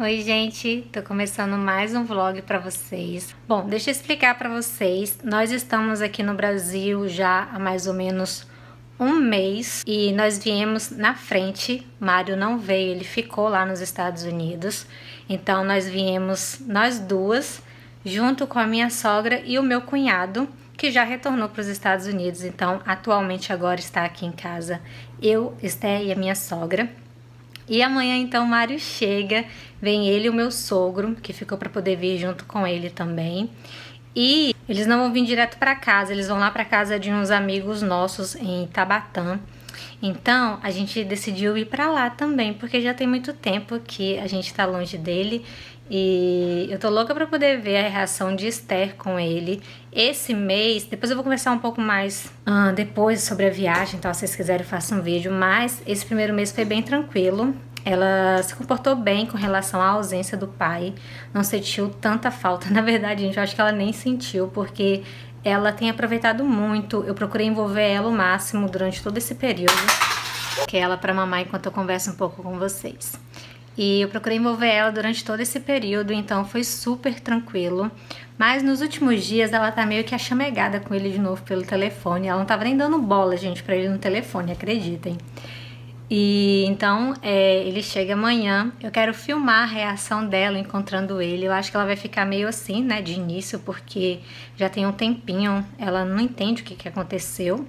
Oi, gente, tô começando mais um vlog para vocês. Bom, deixa eu explicar para vocês. Nós estamos aqui no Brasil já há mais ou menos um mês e nós viemos na frente. Mário não veio, ele ficou lá nos Estados Unidos. Então nós viemos nós duas junto com a minha sogra e o meu cunhado que já retornou para os Estados Unidos. Então, atualmente agora está aqui em casa eu, Esté e a minha sogra. E amanhã então Mário chega, vem ele e o meu sogro, que ficou para poder vir junto com ele também. E eles não vão vir direto para casa, eles vão lá para casa de uns amigos nossos em Tabatã. Então, a gente decidiu ir para lá também, porque já tem muito tempo que a gente tá longe dele e eu tô louca para poder ver a reação de Esther com ele. Esse mês, depois eu vou conversar um pouco mais uh, depois sobre a viagem, então se vocês quiserem eu faço um vídeo, mas esse primeiro mês foi bem tranquilo. Ela se comportou bem com relação à ausência do pai, não sentiu tanta falta. Na verdade, gente, eu acho que ela nem sentiu, porque ela tem aproveitado muito. Eu procurei envolver ela o máximo durante todo esse período, que é ela para mamar enquanto eu converso um pouco com vocês. E eu procurei envolver ela durante todo esse período, então foi super tranquilo. Mas nos últimos dias ela tá meio que achamegada com ele de novo pelo telefone. Ela não tava nem dando bola, gente, pra ele no telefone, acreditem. E então é, ele chega amanhã. Eu quero filmar a reação dela encontrando ele. Eu acho que ela vai ficar meio assim, né, de início, porque já tem um tempinho. Ela não entende o que, que aconteceu.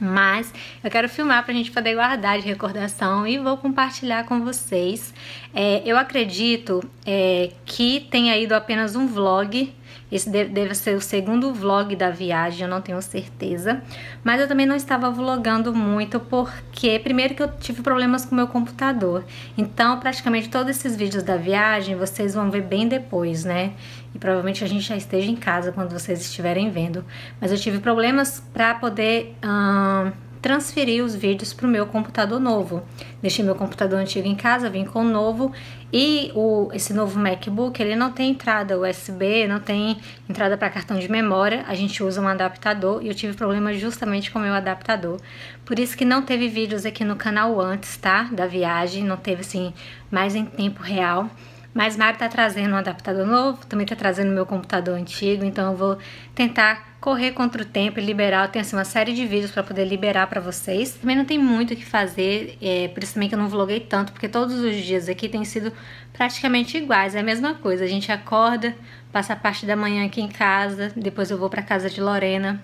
Mas eu quero filmar pra gente poder guardar de recordação e vou compartilhar com vocês. É, eu acredito é, que tenha ido apenas um vlog esse deve ser o segundo vlog da viagem, eu não tenho certeza. Mas eu também não estava vlogando muito porque, primeiro que eu tive problemas com o meu computador. Então, praticamente todos esses vídeos da viagem vocês vão ver bem depois, né? E provavelmente a gente já esteja em casa quando vocês estiverem vendo. Mas eu tive problemas para poder... Hum, transferir os vídeos para o meu computador novo. Deixei meu computador antigo em casa, vim com o novo e o, esse novo MacBook ele não tem entrada USB, não tem entrada para cartão de memória. A gente usa um adaptador e eu tive problemas justamente com o meu adaptador. Por isso que não teve vídeos aqui no canal antes, tá? Da viagem, não teve assim mais em tempo real. Mas Mário tá trazendo um adaptador novo, também tá trazendo meu computador antigo, então eu vou tentar correr contra o tempo e liberar. Eu tenho assim, uma série de vídeos para poder liberar para vocês. Também não tem muito o que fazer, é, por isso também que eu não vloguei tanto, porque todos os dias aqui têm sido praticamente iguais, é a mesma coisa. A gente acorda, passa a parte da manhã aqui em casa, depois eu vou para casa de Lorena,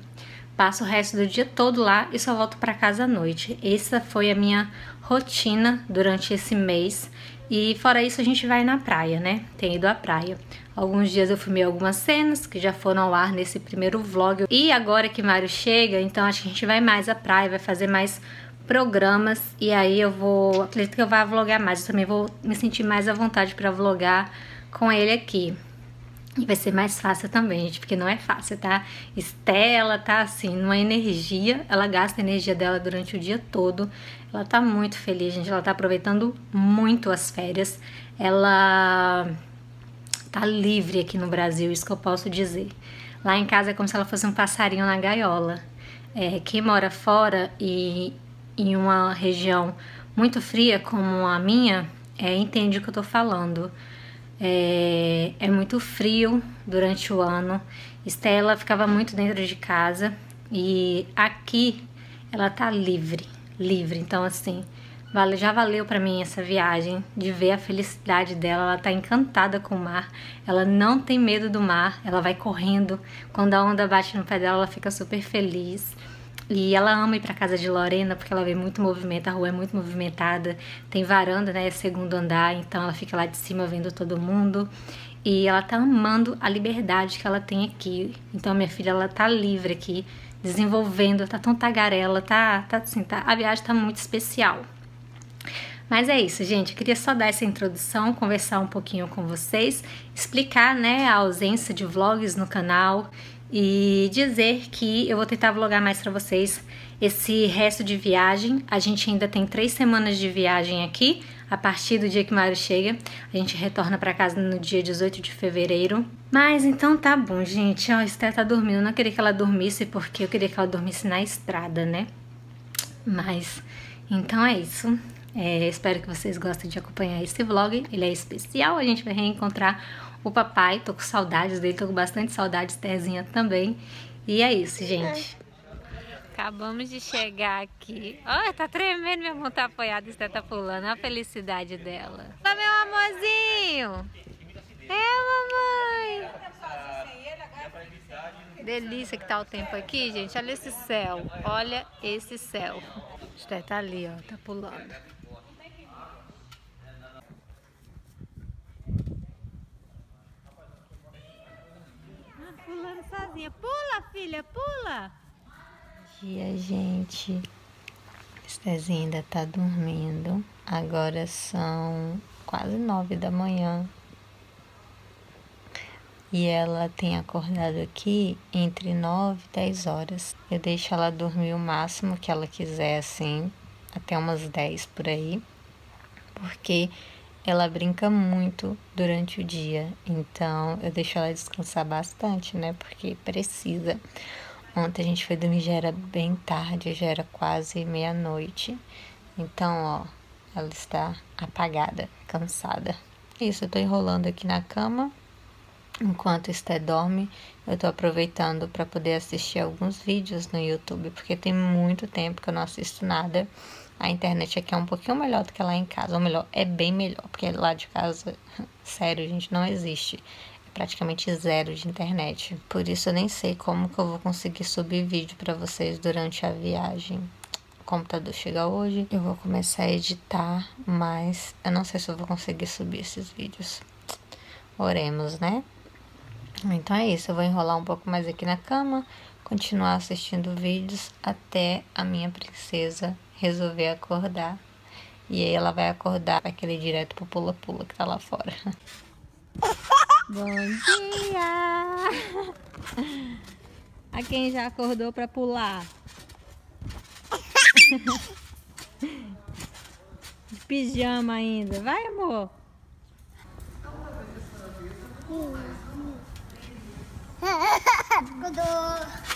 passo o resto do dia todo lá e só volto para casa à noite. Essa foi a minha rotina durante esse mês. E fora isso, a gente vai na praia, né? Tem ido à praia. Alguns dias eu filmei algumas cenas que já foram ao ar nesse primeiro vlog. E agora que Mário chega, então acho que a gente vai mais à praia, vai fazer mais programas. E aí eu vou, acredito que eu vá vlogar mais. Eu também vou me sentir mais à vontade para vlogar com ele aqui. E vai ser mais fácil também, gente, porque não é fácil, tá? Estela tá assim, numa energia, ela gasta a energia dela durante o dia todo. Ela tá muito feliz, gente, ela tá aproveitando muito as férias. Ela tá livre aqui no Brasil, isso que eu posso dizer. Lá em casa é como se ela fosse um passarinho na gaiola. É, quem mora fora e em uma região muito fria como a minha, é, entende o que eu tô falando. É, é muito frio durante o ano. Estela ficava muito dentro de casa e aqui ela tá livre, livre. Então assim, vale, já valeu para mim essa viagem de ver a felicidade dela. Ela tá encantada com o mar. Ela não tem medo do mar. Ela vai correndo. Quando a onda bate no pé dela, ela fica super feliz. E ela ama ir para casa de Lorena porque ela vê muito movimento, a rua é muito movimentada, tem varanda, né, é segundo andar, então ela fica lá de cima vendo todo mundo. E ela tá amando a liberdade que ela tem aqui. Então minha filha ela tá livre aqui, desenvolvendo, tá tão tagarela, tá, tá assim, tá, a viagem tá muito especial. Mas é isso, gente. Eu queria só dar essa introdução, conversar um pouquinho com vocês, explicar, né, a ausência de vlogs no canal e dizer que eu vou tentar vlogar mais para vocês esse resto de viagem. A gente ainda tem três semanas de viagem aqui. A partir do dia que Mário chega, a gente retorna para casa no dia 18 de fevereiro. Mas então tá bom, gente. Ó, a Esther tá dormindo. Eu não queria que ela dormisse porque eu queria que ela dormisse na estrada, né? Mas então é isso. É, espero que vocês gostem de acompanhar esse vlog. Ele é especial, a gente vai reencontrar o papai. Tô com saudades dele, tô com bastante saudades, Tezinha também. E é isso, gente. Acabamos de chegar aqui. Olha, tá tremendo, minha mão tá apoiada, está tá pulando. Olha a felicidade dela. Olha meu amorzinho. É, mamãe. Delícia que tá o tempo aqui, gente. Olha esse céu. Olha esse céu. Esté tá ali, ó. Tá pulando. Ah, pulando Pula, filha, pula dia, gente. Estezinha ainda tá dormindo. Agora são quase nove da manhã. E ela tem acordado aqui entre nove e dez horas. Eu deixo ela dormir o máximo que ela quiser, assim, até umas dez por aí. Porque ela brinca muito durante o dia. Então eu deixo ela descansar bastante, né? Porque precisa. Ontem a gente foi dormir, já era bem tarde, já era quase meia-noite. Então, ó, ela está apagada, cansada. Isso, eu tô enrolando aqui na cama. Enquanto Esté dorme, eu tô aproveitando para poder assistir alguns vídeos no YouTube, porque tem muito tempo que eu não assisto nada. A internet aqui é um pouquinho melhor do que lá em casa, ou melhor, é bem melhor, porque lá de casa, sério, gente, não existe praticamente zero de internet. Por isso eu nem sei como que eu vou conseguir subir vídeo para vocês durante a viagem. O computador chega hoje, eu vou começar a editar, mas eu não sei se eu vou conseguir subir esses vídeos. Oremos, né? Então é isso, eu vou enrolar um pouco mais aqui na cama, continuar assistindo vídeos até a minha princesa resolver acordar. E aí ela vai acordar aquele direto pro pula-pula que tá lá fora. Bom dia! A quem já acordou para pular? De pijama ainda. Vai, amor. Acordou.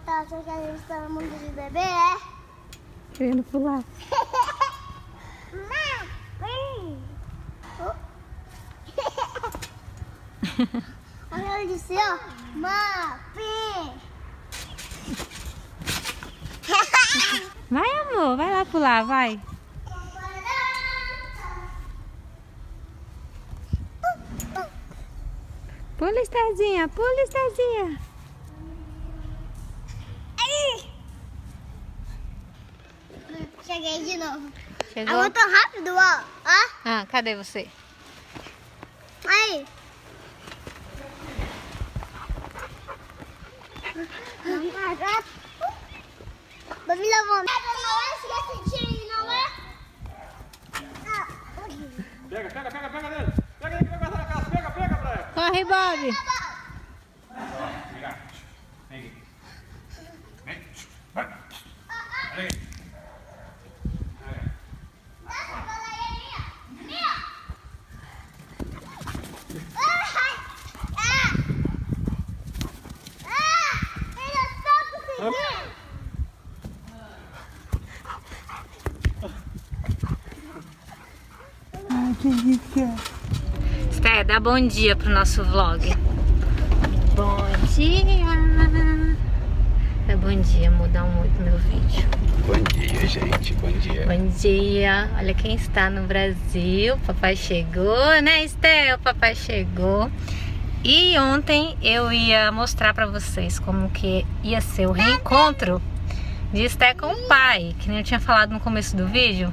Ela tá achando que a gente tá no mundo de bebê, é? Querendo pular. Olha ele disse, ó. Mapi. Vai, amor. Vai lá pular, vai. Pula, Estarzinha. Pula, Estarzinha. Cheguei de novo. Chegou? Eu vou tão rápido, ó. ó. Ah, cadê você? Aí. Vamos levar. Não é esse aí, não é? Pega, pega, pega, pega nele. Pega ele que vai guardar na casa. Pega, pega, Brian. Corre, Bob. Vem. Vem. Vai. Vem. Dá bom dia pro nosso vlog. Bom dia. Dá bom dia, mudar muito meu vídeo. Bom dia, gente. Bom dia. Bom dia. Olha quem está no Brasil. O papai chegou, né, Esté? O papai chegou. E ontem eu ia mostrar pra vocês como que ia ser o reencontro de Esté com o pai, que nem eu tinha falado no começo do vídeo.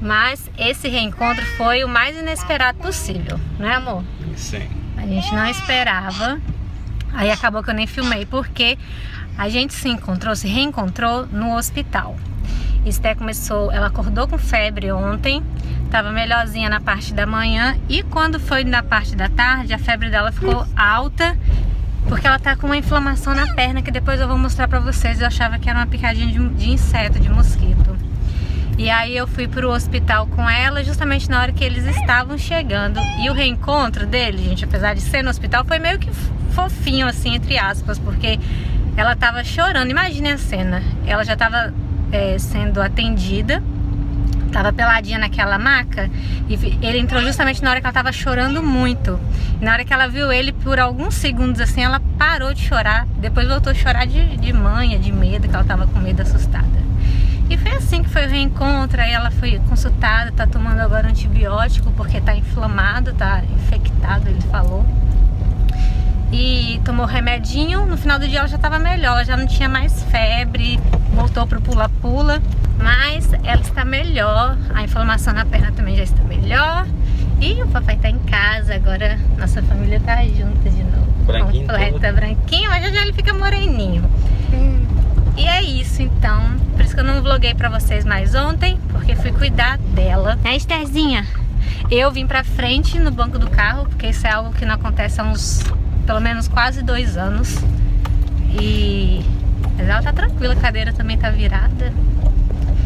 Mas esse reencontro foi o mais inesperado possível, né amor? Sim. A gente não esperava. Aí acabou que eu nem filmei, porque a gente se encontrou, se reencontrou no hospital. Esté começou, ela acordou com febre ontem, tava melhorzinha na parte da manhã e quando foi na parte da tarde, a febre dela ficou alta, porque ela tá com uma inflamação na perna que depois eu vou mostrar pra vocês. Eu achava que era uma picadinha de, de inseto, de mosquito. E aí eu fui pro hospital com ela justamente na hora que eles estavam chegando. E o reencontro dele, gente, apesar de ser no hospital, foi meio que fofinho, assim, entre aspas, porque ela tava chorando. Imagine a cena. Ela já tava é, sendo atendida tava peladinha naquela maca e ele entrou justamente na hora que ela tava chorando muito. Na hora que ela viu ele, por alguns segundos assim, ela parou de chorar. Depois voltou a chorar de, de manha, de medo, que ela tava com medo, assustada. E foi assim que foi o reencontro, aí ela foi consultada, tá tomando agora antibiótico porque tá inflamado, tá infectado, ele falou. E tomou remedinho, no final do dia ela já tava melhor, ela já não tinha mais febre, voltou pro pula-pula. Mas ela está melhor, a inflamação na perna também já está melhor. E o papai está em casa, agora nossa família está junta de novo. Branquinho Completa, branquinho, mas já já ele fica moreninho. Hum. E é isso então, por isso que eu não vloguei pra vocês mais ontem, porque fui cuidar dela. É, Estherzinha? Eu vim pra frente no banco do carro, porque isso é algo que não acontece há uns, pelo menos quase dois anos. E... Mas ela tá tranquila, a cadeira também tá virada.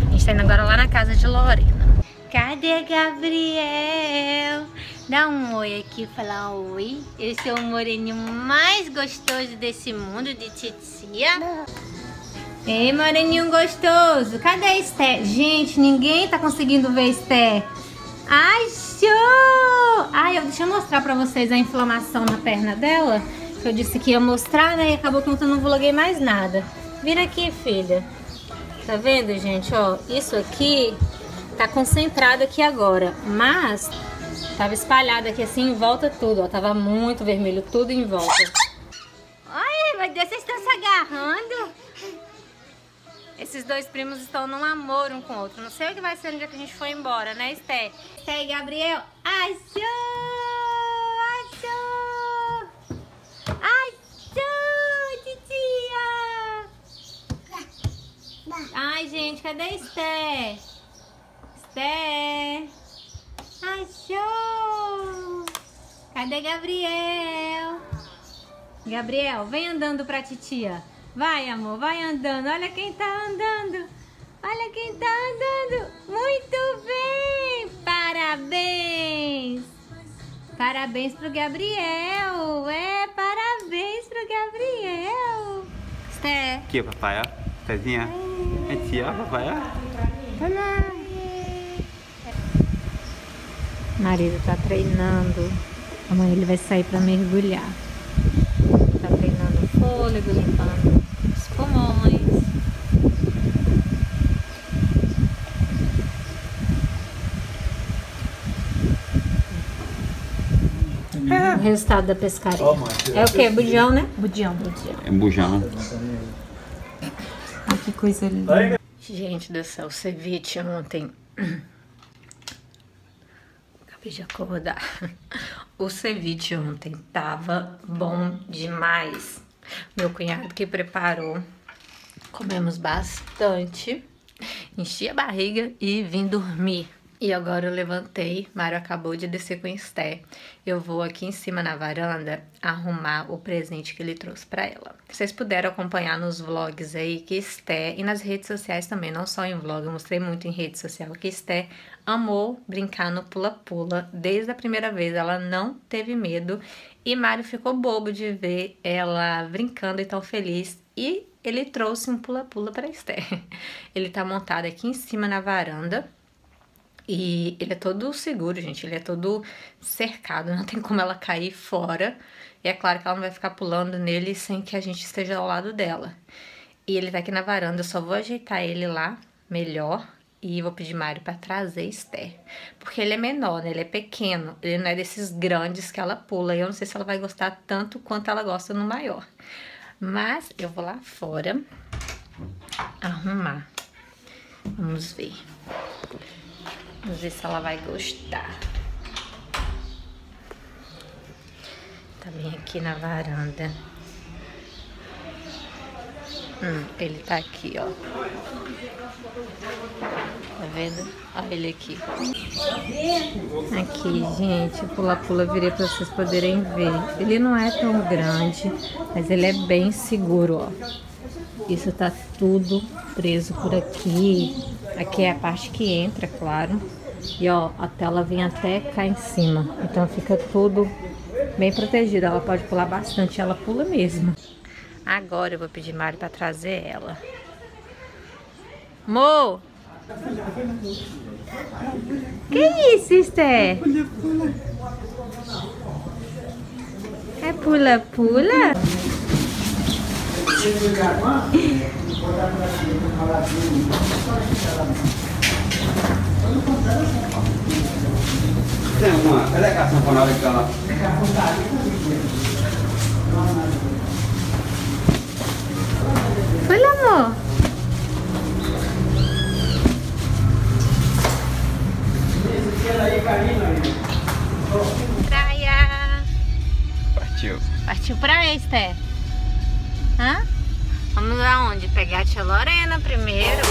A gente tá indo agora lá na casa de Lorena. Cadê Gabriel? Dá um oi aqui, falar oi. Esse é o moreninho mais gostoso desse mundo de titia. Ei, moreninho gostoso. Cadê a Esté? Gente, ninguém tá conseguindo ver Esté. Ai, show! Ai, eu, deixa eu mostrar pra vocês a inflamação na perna dela. Que eu disse que ia mostrar, né? E acabou que eu não vloguei mais nada. Vira aqui, filha. Tá vendo, gente? Ó, isso aqui tá concentrado aqui agora, mas tava espalhado aqui assim em volta tudo, ó. Tava muito vermelho tudo em volta. Esses dois primos estão num amor um com o outro. Não sei o que vai ser no dia que a gente for embora, né, Esté? Esté e Gabriel. Achou! Ai, gente, cadê Esté? Esté! Ai, show! Cadê Gabriel? Gabriel, vem andando pra titia. Vai, amor, vai andando. Olha quem tá andando. Olha quem tá andando. Muito bem! Parabéns! Parabéns pro Gabriel. É, parabéns pro Gabriel. Esté. Aqui, papai, ó. Pezinha. Aqui, ó, papai, ó. Marido tá treinando. Amanhã ele vai sair pra mergulhar. Tá treinando fôlego, limpando os pulmões. O resultado da pescaria. É o que? Bujão, né? Bujão, bujão. É bujão. Ah, que coisa linda. Gente do céu, o ceviche ontem. Acabei de acordar. O ceviche ontem tava bom demais. Meu cunhado que preparou. Comemos bastante. Enchi a barriga e vim dormir. E agora eu levantei, Mário acabou de descer com o Esté. Eu vou aqui em cima na varanda arrumar o presente que ele trouxe para ela. Vocês puderam acompanhar nos vlogs aí que Esté, e nas redes sociais também, não só em vlog, eu mostrei muito em rede social, que Esté amou brincar no pula-pula desde a primeira vez, ela não teve medo. E Mário ficou bobo de ver ela brincando e tão feliz. E ele trouxe um pula-pula para Esté. Ele tá montado aqui em cima na varanda e ele é todo seguro, gente. Ele é todo cercado, não tem como ela cair fora. E é claro que ela não vai ficar pulando nele sem que a gente esteja ao lado dela. E ele tá aqui na varanda, eu só vou ajeitar ele lá melhor. E vou pedir Mário para trazer Esther. Porque ele é menor, né? Ele é pequeno. Ele não é desses grandes que ela pula. E eu não sei se ela vai gostar tanto quanto ela gosta no maior. Mas eu vou lá fora arrumar. Vamos ver. Vamos ver se ela vai gostar. Tá bem aqui na varanda. Hum, ele tá aqui, ó. Tá vendo? Olha ele aqui. Aqui, gente, pula-pula virei pra vocês poderem ver. Ele não é tão grande, mas ele é bem seguro, ó. Isso tá tudo preso por aqui. Aqui é a parte que entra, claro. E ó, a tela vem até cá em cima. Então fica tudo bem protegido. Ela pode pular bastante, ela pula mesmo. Agora eu vou pedir Mari pra trazer ela. Mo! Que isso, Esther? É pula-pula? Tem uma. Cadê a sanfonada que ela. Pula, amor. Praia. Partiu. Partiu pra Esther. Hã? Vamos aonde? Pegar a tia Lorena primeiro.